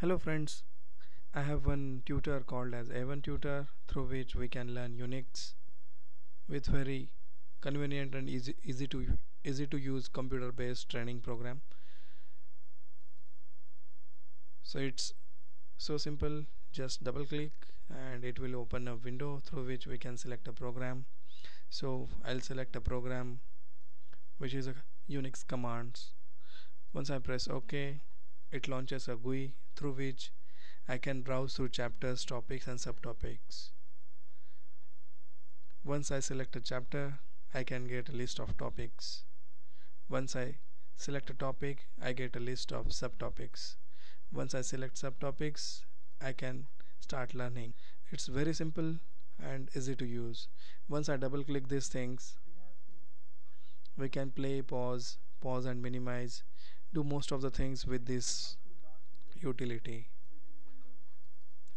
Hello friends, I have one tutor called as A1 Tutor through which we can learn Unix with very convenient and easy, easy to easy to use computer based training program. So it's so simple just double click and it will open a window through which we can select a program. So I'll select a program which is a Unix commands. Once I press OK it launches a GUI through which I can browse through chapters, topics and subtopics. Once I select a chapter, I can get a list of topics. Once I select a topic, I get a list of subtopics. Once I select subtopics, I can start learning. It's very simple and easy to use. Once I double click these things, we can play, pause, pause and minimize, do most of the things with this utility.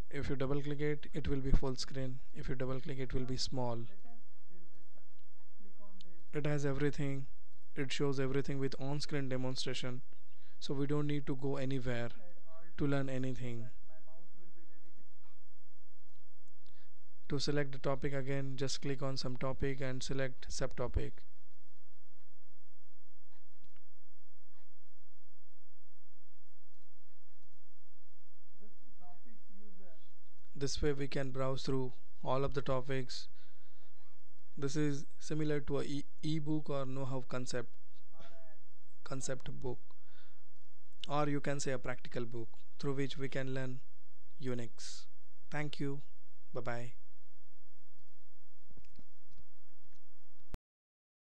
If you double click it it will be full screen. If you double click it will be small. It has everything. It shows everything with on-screen demonstration. So we don't need to go anywhere to learn anything. To select the topic again just click on some topic and select subtopic this way we can browse through all of the topics. This is similar to a e ebook or know-how concept concept book. Or you can say a practical book through which we can learn Unix. Thank you. Bye bye